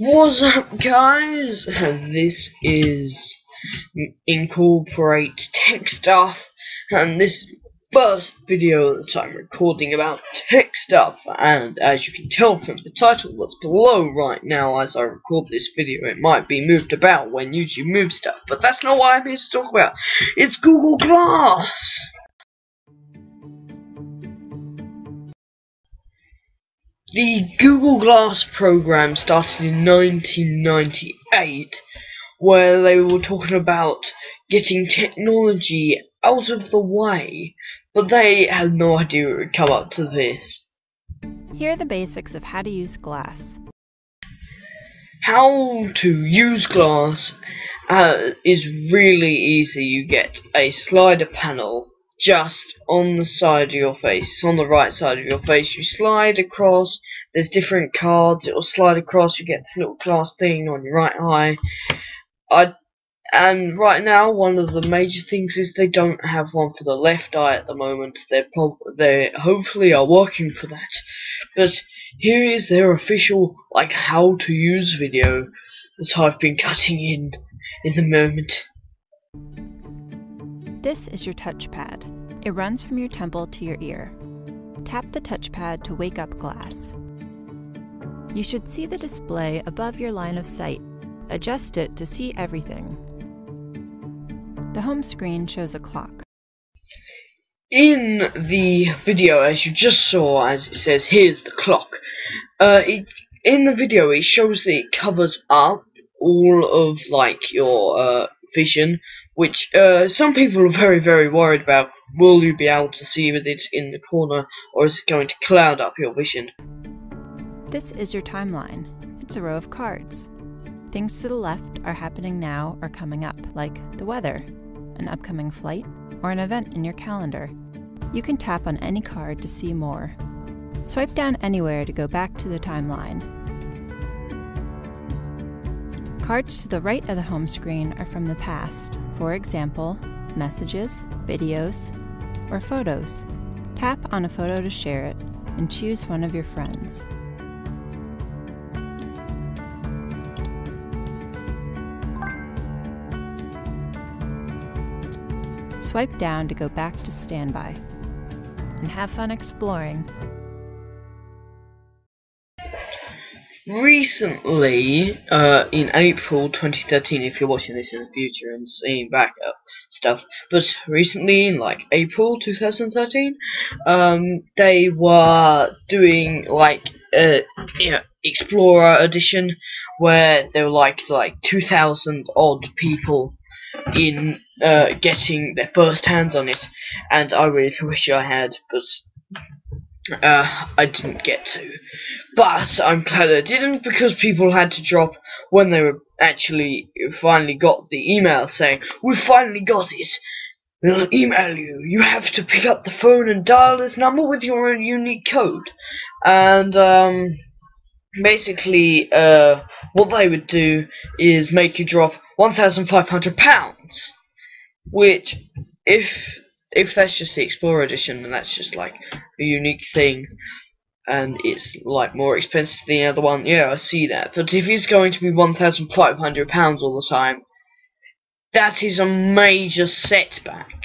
What's up guys? This is Incorporate Tech Stuff and this first video that I'm recording about tech stuff and as you can tell from the title that's below right now as I record this video it might be moved about when YouTube moves stuff but that's not what I'm here to talk about. It's Google Glass! The Google Glass program started in 1998 where they were talking about getting technology out of the way, but they had no idea it would come up to this. Here are the basics of how to use glass. How to use glass uh, is really easy. You get a slider panel just on the side of your face. On the right side of your face. You slide across. There's different cards. It will slide across. You get this little glass thing on your right eye. I and right now, one of the major things is they don't have one for the left eye at the moment. They're they hopefully are working for that. But here is their official like how to use video that I've been cutting in in the moment. This is your touchpad. It runs from your temple to your ear. Tap the touchpad to wake up glass. You should see the display above your line of sight. Adjust it to see everything. The home screen shows a clock. In the video, as you just saw, as it says, here's the clock. Uh, it in the video it shows that it covers up all of like your uh, vision, which uh, some people are very very worried about. Will you be able to see with it in the corner, or is it going to cloud up your vision? This is your timeline. It's a row of cards. Things to the left are happening now or coming up, like the weather, an upcoming flight, or an event in your calendar. You can tap on any card to see more. Swipe down anywhere to go back to the timeline. Cards to the right of the home screen are from the past, for example, messages, videos, or photos. Tap on a photo to share it and choose one of your friends. Swipe down to go back to standby. And have fun exploring. Recently, uh, in April 2013, if you're watching this in the future and seeing back up stuff, but recently, in like April 2013, um, they were doing like a you know, Explorer edition where there were like like 2,000 odd people in uh, getting their first hands on it, and I really wish I had, but uh, I didn't get to. But I'm glad I didn't because people had to drop when they were actually finally got the email saying, "We finally got it." We'll email you. You have to pick up the phone and dial this number with your own unique code. And um, basically, uh, what they would do is make you drop £1,500 which if if that's just the Explorer edition and that's just like a unique thing and it's like more expensive than the other one, yeah, I see that. But if it's going to be one thousand five hundred pounds all the time, that is a major setback.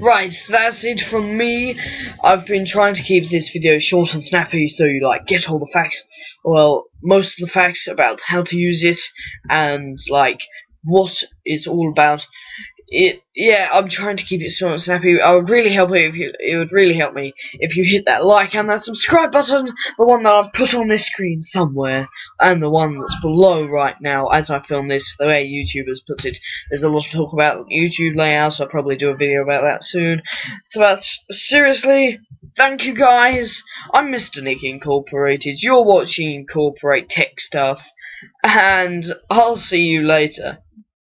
Right, that's it from me. I've been trying to keep this video short and snappy so you like get all the facts well, most of the facts about how to use it and like what it's all about. It yeah, I'm trying to keep it short and snappy. I would really help it if you it would really help me if you hit that like and that subscribe button, the one that I've put on this screen somewhere, and the one that's below right now as I film this, the way YouTubers put it. There's a lot of talk about YouTube layouts, I'll probably do a video about that soon. So that's seriously, thank you guys. I'm Mr. Nick Incorporated. You're watching Incorporate Tech Stuff, and I'll see you later.